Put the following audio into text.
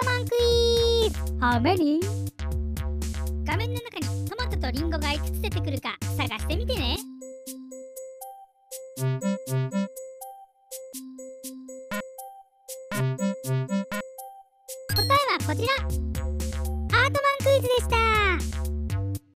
トマンクイズ How many? 画面の中にトマトとリンゴがいくつ出てくるか探してみてね。答えはこちら。